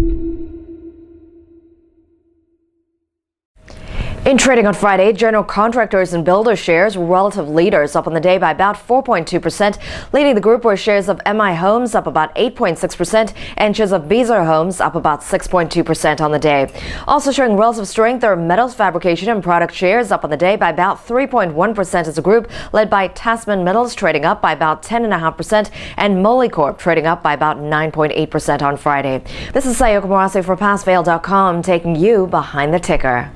thank you In trading on Friday, general contractors and builder shares were relative leaders up on the day by about 4.2%. Leading the group were shares of M/I Homes up about 8.6% and shares of Beazer Homes up about 6.2% on the day. Also showing relative strength are metals fabrication and product shares up on the day by about 3.1% as a group, led by Tasman Metals trading up by about 10.5% and Molycorp trading up by about 9.8% on Friday. This is Sayoko Murase for Passfail.com taking you behind the ticker.